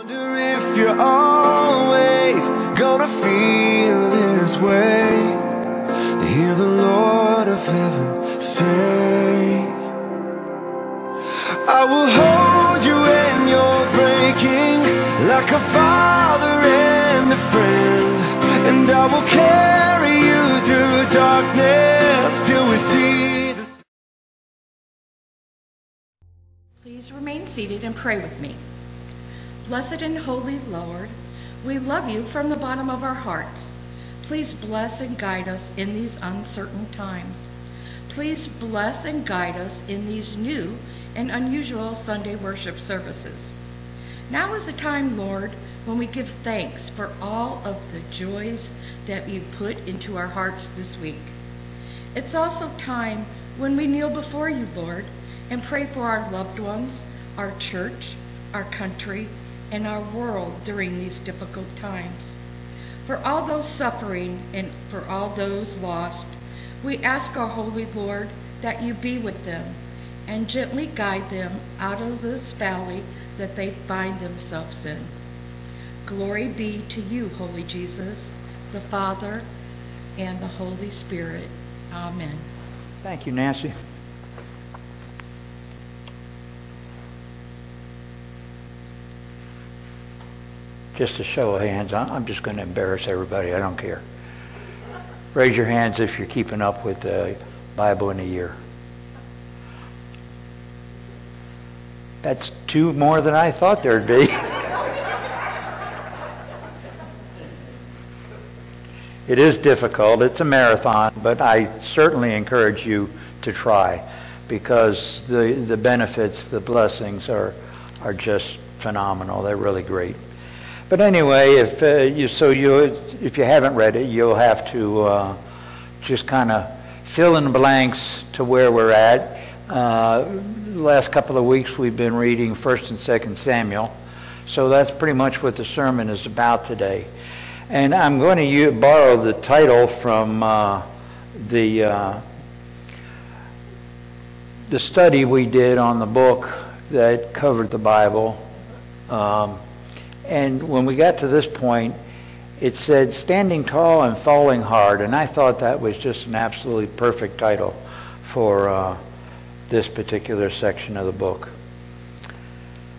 Wonder if you're always gonna feel this way. Hear the Lord of heaven say, I will hold you when you're breaking, like a father and a friend, and I will carry you through darkness till we see the Please remain seated and pray with me. Blessed and holy Lord, we love you from the bottom of our hearts. Please bless and guide us in these uncertain times. Please bless and guide us in these new and unusual Sunday worship services. Now is the time, Lord, when we give thanks for all of the joys that you put into our hearts this week. It's also time when we kneel before you, Lord, and pray for our loved ones, our church, our country, and our world during these difficult times. For all those suffering and for all those lost, we ask our Holy Lord that you be with them and gently guide them out of this valley that they find themselves in. Glory be to you, Holy Jesus, the Father, and the Holy Spirit. Amen. Thank you, Nancy. Just a show of hands, I'm just going to embarrass everybody, I don't care. Raise your hands if you're keeping up with the Bible in a year. That's two more than I thought there'd be. It is difficult, it's a marathon, but I certainly encourage you to try because the, the benefits, the blessings are, are just phenomenal. They're really great. But anyway, if uh, you, so you, if you haven't read it, you'll have to uh, just kind of fill in the blanks to where we're at. Uh, last couple of weeks we've been reading 1st and 2nd Samuel. So that's pretty much what the sermon is about today. And I'm going to borrow the title from uh, the, uh, the study we did on the book that covered the Bible. Um, and when we got to this point, it said standing tall and falling hard. And I thought that was just an absolutely perfect title for uh, this particular section of the book.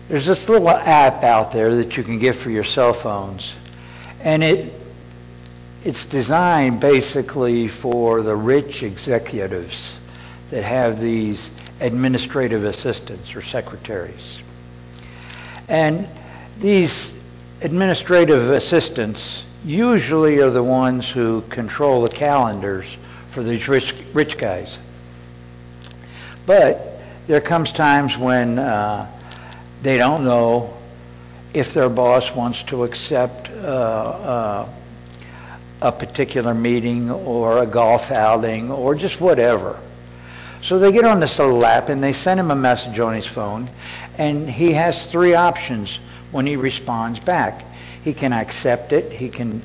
There's this little app out there that you can get for your cell phones. And it, it's designed basically for the rich executives that have these administrative assistants or secretaries. And these administrative assistants usually are the ones who control the calendars for these rich, rich guys. But there comes times when uh, they don't know if their boss wants to accept uh, uh, a particular meeting or a golf outing or just whatever. So they get on this little app and they send him a message on his phone, and he has three options when he responds back. He can accept it, he can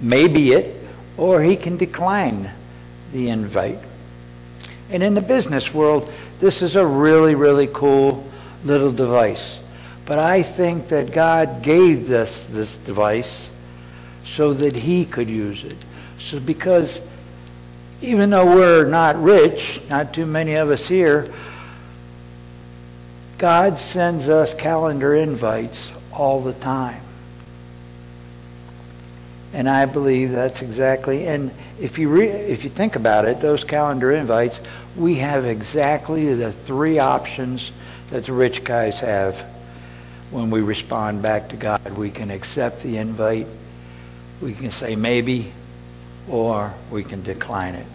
maybe it, or he can decline the invite. And in the business world, this is a really, really cool little device. But I think that God gave us this device so that he could use it. So because even though we're not rich, not too many of us here, God sends us calendar invites all the time. And I believe that's exactly, and if you, re, if you think about it, those calendar invites, we have exactly the three options that the rich guys have when we respond back to God. We can accept the invite, we can say maybe, or we can decline it.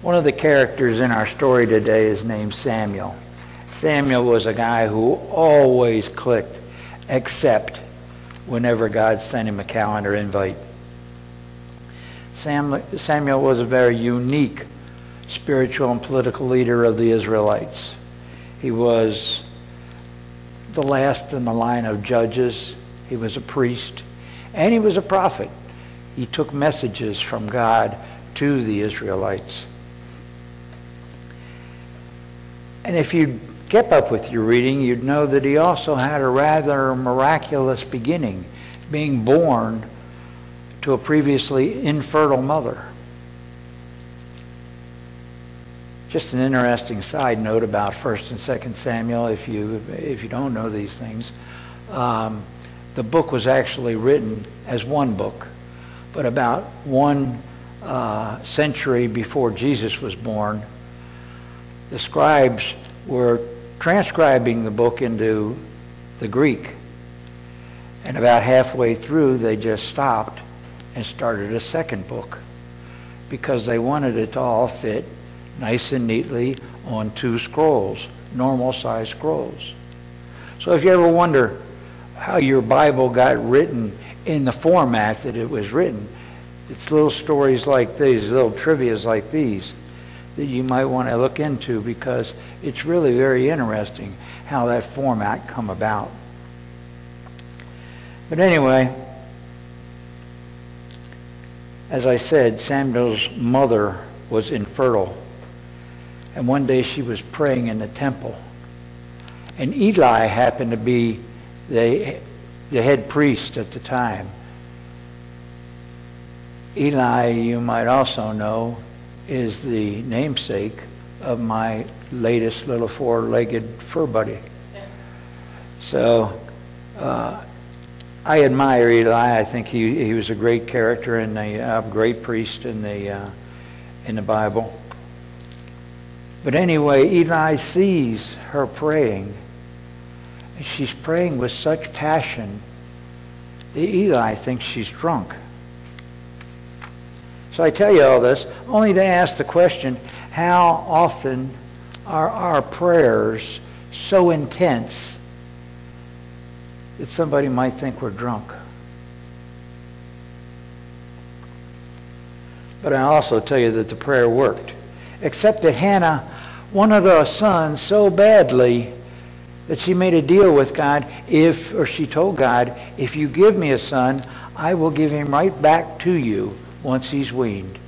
One of the characters in our story today is named Samuel. Samuel was a guy who always clicked except whenever God sent him a calendar invite. Samuel was a very unique spiritual and political leader of the Israelites. He was the last in the line of judges. He was a priest. And he was a prophet. He took messages from God to the Israelites. And if you kept up with your reading, you'd know that he also had a rather miraculous beginning, being born to a previously infertile mother. Just an interesting side note about 1st and 2nd Samuel, if you, if you don't know these things. Um, the book was actually written as one book, but about one uh, century before Jesus was born, the scribes were transcribing the book into the Greek. And about halfway through, they just stopped and started a second book because they wanted it to all fit nice and neatly on two scrolls, normal size scrolls. So if you ever wonder how your Bible got written in the format that it was written, it's little stories like these, little trivias like these that you might want to look into because it's really very interesting how that format come about. But anyway, as I said, Samuel's mother was infertile. And one day she was praying in the temple. And Eli happened to be the, the head priest at the time. Eli, you might also know, is the namesake of my latest little four-legged fur buddy. So uh, I admire Eli. I think he, he was a great character and a great priest in the, uh, in the Bible. But anyway, Eli sees her praying. And she's praying with such passion that Eli thinks she's drunk. So I tell you all this only to ask the question, how often are our prayers so intense that somebody might think we're drunk? But I also tell you that the prayer worked except that Hannah wanted a son so badly that she made a deal with God if, or she told God, if you give me a son, I will give him right back to you once he's weaned.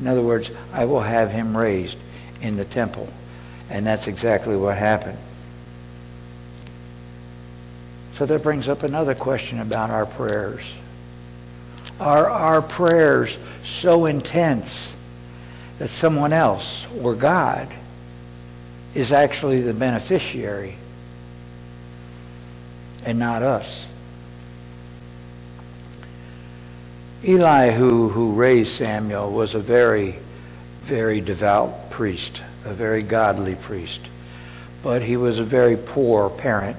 In other words, I will have him raised in the temple. And that's exactly what happened. So that brings up another question about our prayers. Are our prayers so intense that someone else or God is actually the beneficiary and not us. Eli, who, who raised Samuel, was a very, very devout priest, a very godly priest. But he was a very poor parent.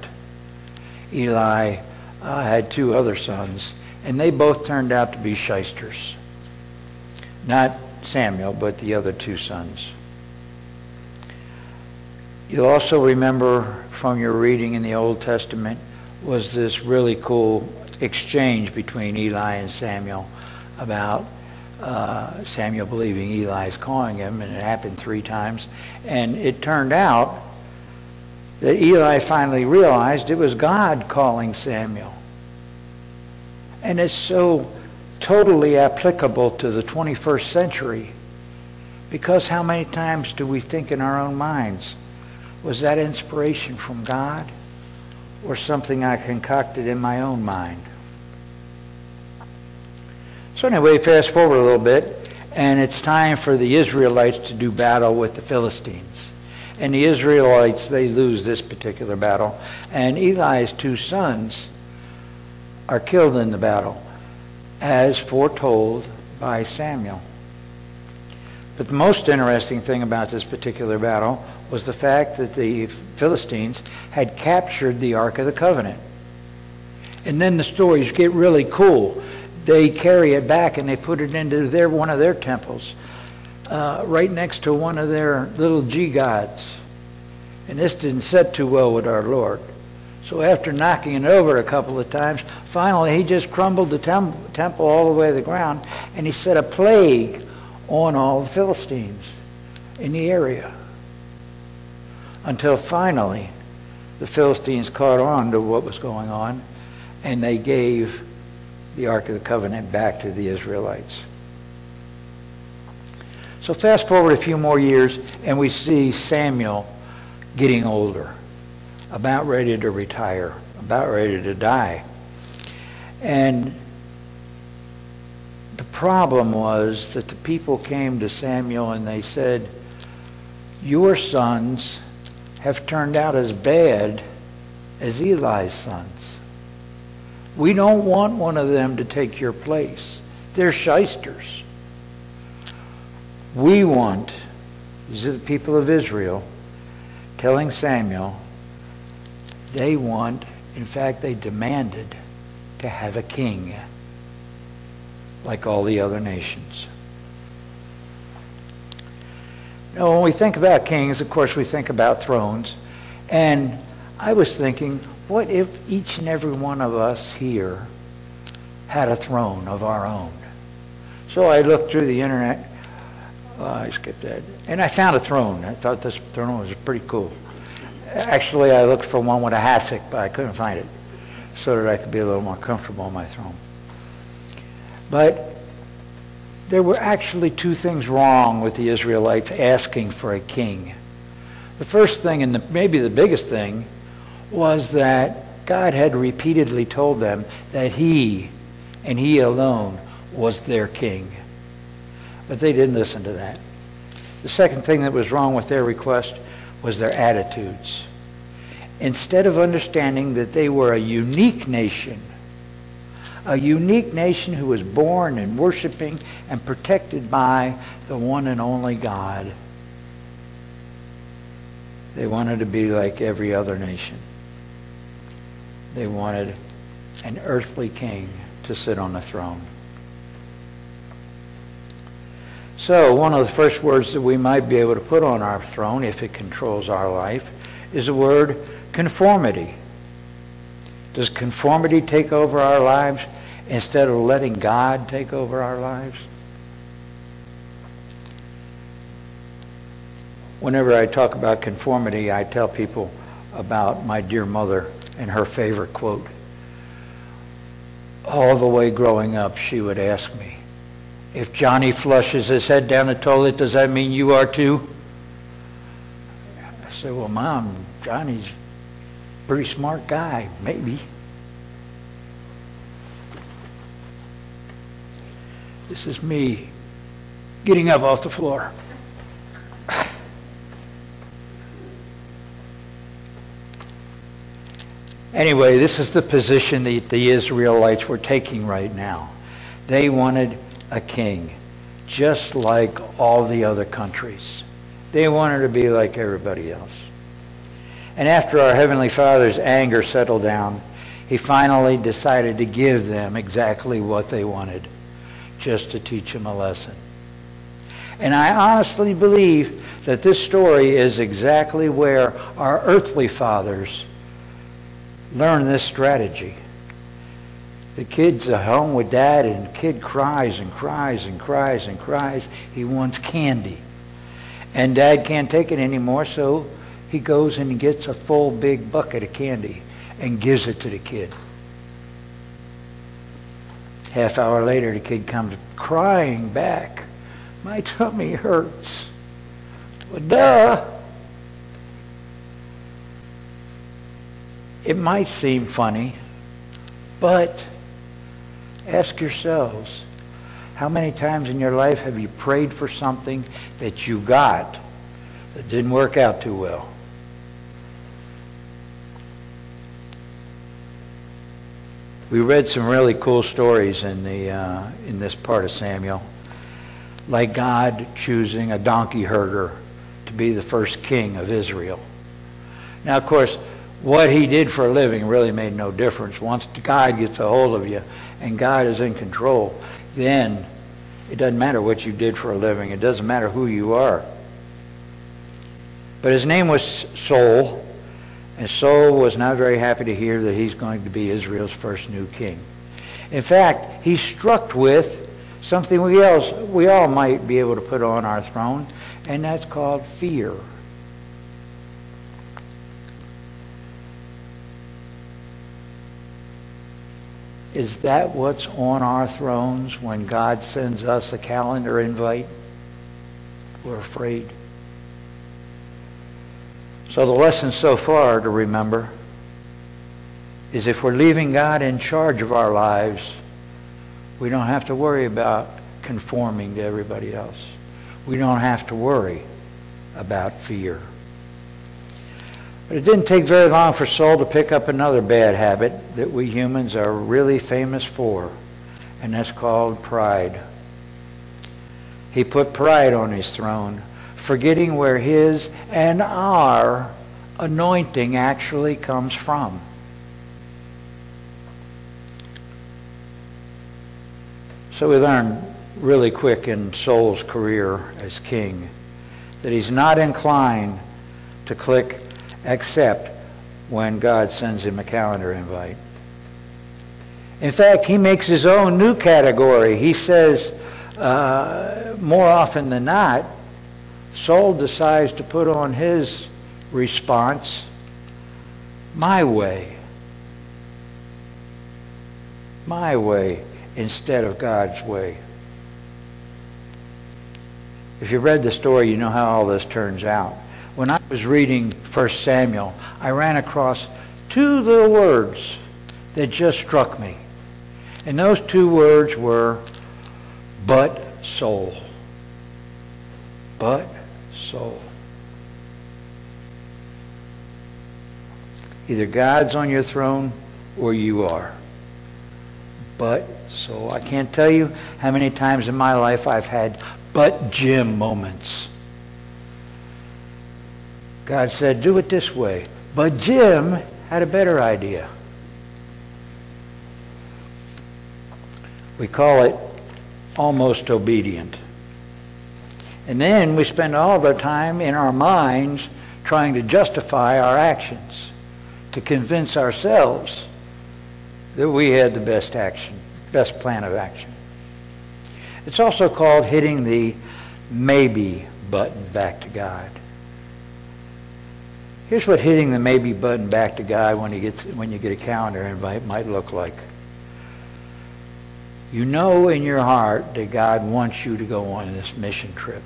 Eli uh, had two other sons, and they both turned out to be shysters. Not Samuel, but the other two sons. You'll also remember from your reading in the Old Testament was this really cool exchange between Eli and Samuel about uh, Samuel believing Eli is calling him, and it happened three times. And it turned out that Eli finally realized it was God calling Samuel. And it's so totally applicable to the 21st century because how many times do we think in our own minds, was that inspiration from God or something I concocted in my own mind? So anyway, fast forward a little bit, and it's time for the Israelites to do battle with the Philistines. And the Israelites, they lose this particular battle. And Eli's two sons are killed in the battle as foretold by Samuel. But the most interesting thing about this particular battle was the fact that the Philistines had captured the Ark of the Covenant. And then the stories get really cool. They carry it back and they put it into their one of their temples, uh, right next to one of their little G gods. And this didn't set too well with our Lord. So after knocking it over a couple of times, finally he just crumbled the tem temple all the way to the ground and he set a plague on all the Philistines in the area. Until finally the Philistines caught on to what was going on and they gave the Ark of the Covenant back to the Israelites. So fast forward a few more years and we see Samuel getting older about ready to retire, about ready to die. And the problem was that the people came to Samuel and they said, Your sons have turned out as bad as Eli's sons. We don't want one of them to take your place. They're shysters. We want, these are the people of Israel, telling Samuel, they want, in fact, they demanded to have a king like all the other nations. Now, when we think about kings, of course, we think about thrones. And I was thinking, what if each and every one of us here had a throne of our own? So I looked through the internet. I skipped that. And I found a throne. I thought this throne was pretty cool. Actually, I looked for one with a hassock, but I couldn't find it so that I could be a little more comfortable on my throne. But there were actually two things wrong with the Israelites asking for a king. The first thing, and the, maybe the biggest thing, was that God had repeatedly told them that He and He alone was their king. But they didn't listen to that. The second thing that was wrong with their request was their attitudes. Instead of understanding that they were a unique nation, a unique nation who was born and worshiping and protected by the one and only God, they wanted to be like every other nation. They wanted an earthly king to sit on the throne. So, one of the first words that we might be able to put on our throne, if it controls our life, is the word conformity. Does conformity take over our lives instead of letting God take over our lives? Whenever I talk about conformity, I tell people about my dear mother and her favorite quote. All the way growing up, she would ask me, if Johnny flushes his head down the toilet, does that mean you are too? I said, well, Mom, Johnny's a pretty smart guy, maybe. This is me getting up off the floor. Anyway, this is the position that the Israelites were taking right now. They wanted a king, just like all the other countries. They wanted to be like everybody else. And after our Heavenly Father's anger settled down, he finally decided to give them exactly what they wanted, just to teach him a lesson. And I honestly believe that this story is exactly where our earthly fathers learn this strategy. The kid's at home with dad, and kid cries and cries and cries and cries. He wants candy. And dad can't take it anymore, so he goes and gets a full big bucket of candy and gives it to the kid. Half hour later, the kid comes crying back. My tummy hurts. Well, duh. It might seem funny, but ask yourselves, how many times in your life have you prayed for something that you got that didn't work out too well? We read some really cool stories in, the, uh, in this part of Samuel, like God choosing a donkey herder to be the first king of Israel. Now, of course, what he did for a living really made no difference. Once God gets a hold of you and God is in control, then it doesn't matter what you did for a living. It doesn't matter who you are. But his name was Saul, and Saul was not very happy to hear that he's going to be Israel's first new king. In fact, he's struck with something we, else, we all might be able to put on our throne, and that's called fear. Is that what's on our thrones when God sends us a calendar invite? We're afraid. So the lesson so far to remember is if we're leaving God in charge of our lives, we don't have to worry about conforming to everybody else. We don't have to worry about fear. But it didn't take very long for Saul to pick up another bad habit that we humans are really famous for, and that's called pride. He put pride on his throne, forgetting where his and our anointing actually comes from. So we learn really quick in Saul's career as king that he's not inclined to click accept when God sends him a calendar invite. In fact, he makes his own new category. He says, uh, more often than not, Saul decides to put on his response, my way. My way instead of God's way. If you read the story, you know how all this turns out. When I was reading 1 Samuel, I ran across two little words that just struck me. And those two words were, but Saul. But Saul. Either God's on your throne or you are. But so I can't tell you how many times in my life I've had but Jim moments. God said, do it this way. But Jim had a better idea. We call it almost obedient. And then we spend all the time in our minds trying to justify our actions, to convince ourselves that we had the best action best plan of action. It's also called hitting the maybe button back to God. Here's what hitting the maybe button back to God when, he gets, when you get a calendar invite might look like. You know in your heart that God wants you to go on this mission trip.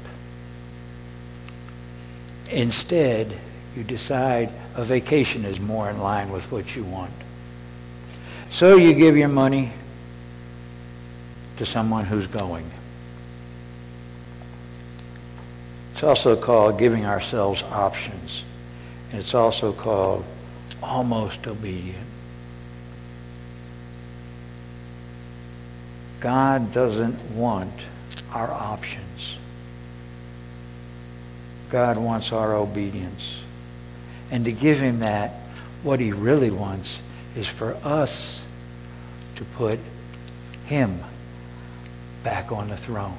Instead, you decide a vacation is more in line with what you want. So you give your money to someone who's going. It's also called giving ourselves options. And it's also called almost obedient. God doesn't want our options. God wants our obedience. And to give him that, what he really wants is for us to put him back on the throne.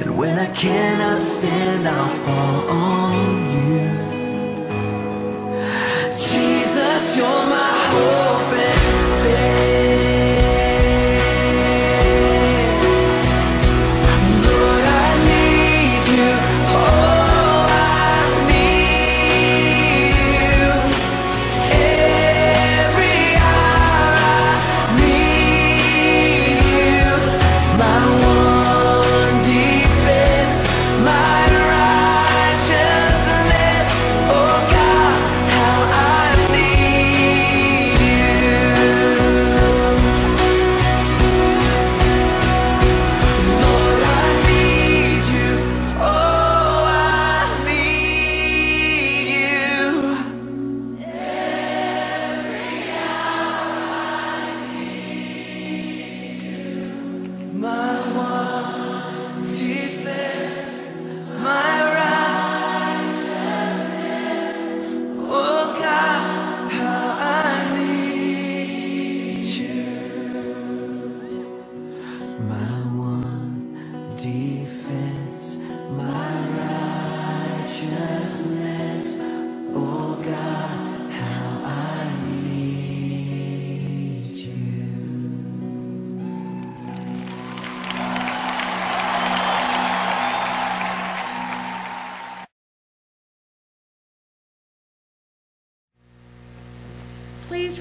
And when I cannot stand, I'll fall on you. Jesus, you're my hope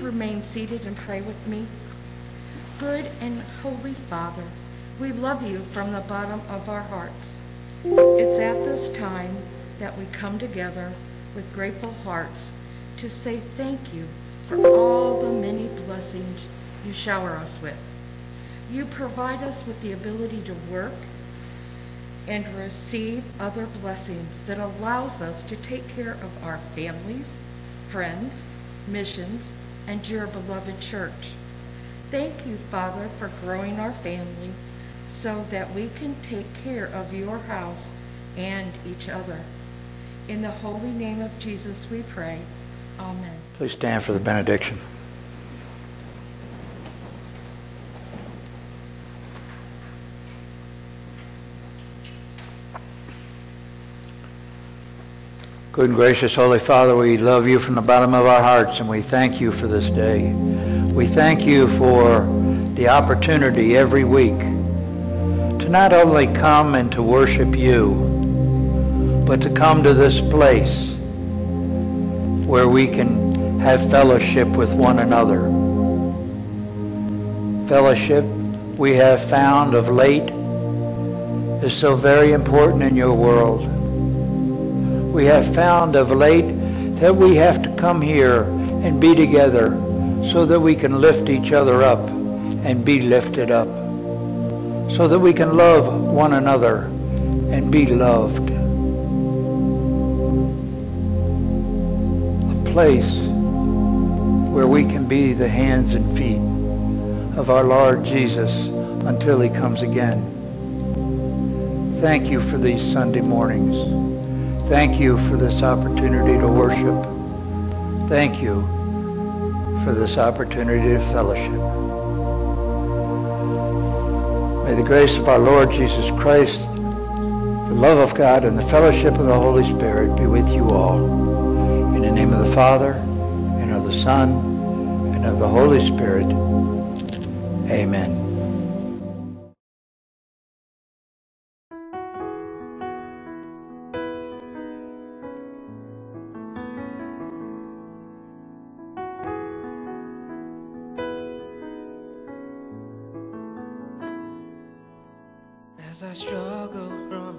remain seated and pray with me. Good and Holy Father, we love you from the bottom of our hearts. It's at this time that we come together with grateful hearts to say thank you for all the many blessings you shower us with. You provide us with the ability to work and receive other blessings that allows us to take care of our families, friends, missions, and your beloved church. Thank you, Father, for growing our family so that we can take care of your house and each other. In the holy name of Jesus we pray. Amen. Please stand for the benediction. Good and gracious Holy Father, we love you from the bottom of our hearts and we thank you for this day. We thank you for the opportunity every week to not only come and to worship you, but to come to this place where we can have fellowship with one another. Fellowship we have found of late is so very important in your world. We have found of late that we have to come here and be together so that we can lift each other up and be lifted up. So that we can love one another and be loved. A place where we can be the hands and feet of our Lord Jesus until he comes again. Thank you for these Sunday mornings. Thank you for this opportunity to worship. Thank you for this opportunity to fellowship. May the grace of our Lord Jesus Christ, the love of God, and the fellowship of the Holy Spirit be with you all. In the name of the Father, and of the Son, and of the Holy Spirit. Amen. I struggle from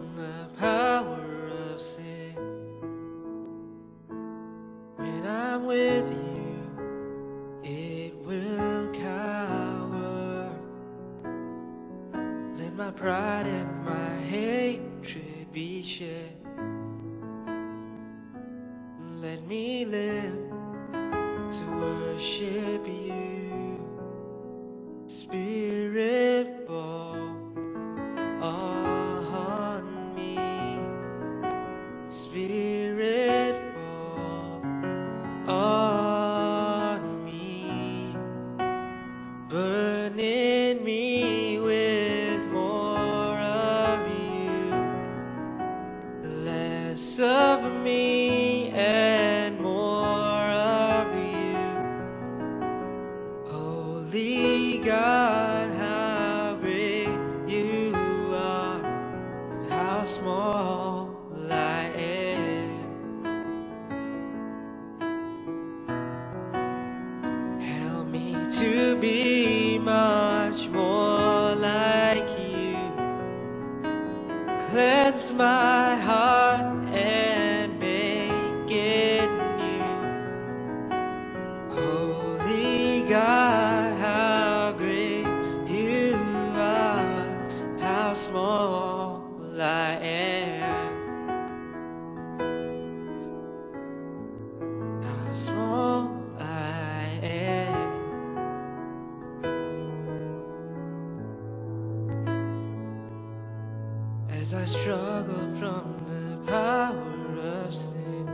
I struggle from the power of sin.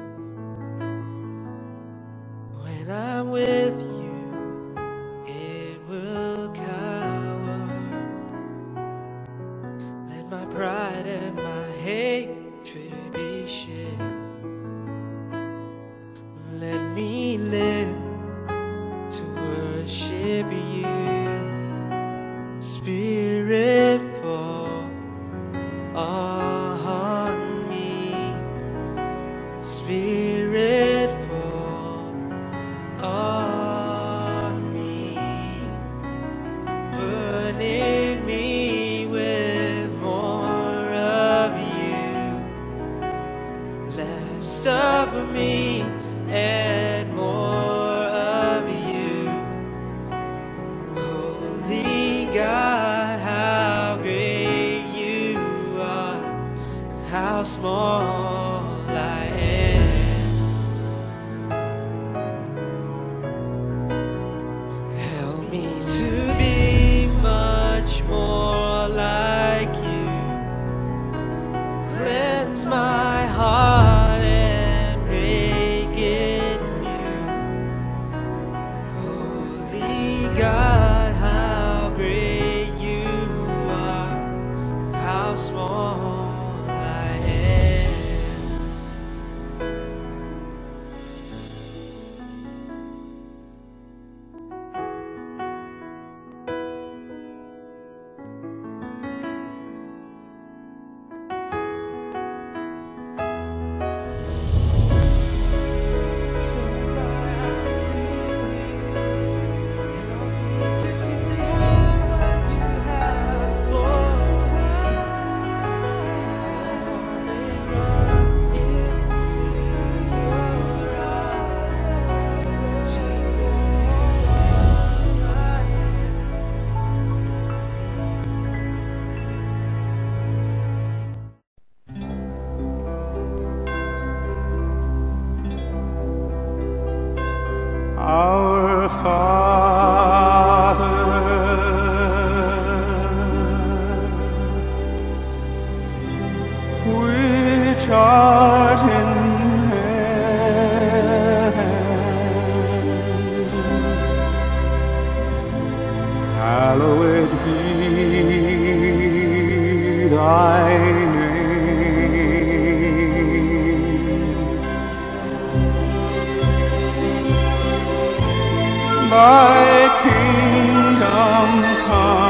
When I'm with you. small. come.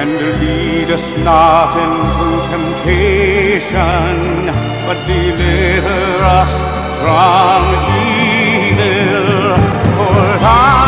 And lead us not into temptation, but deliver us from evil. For thine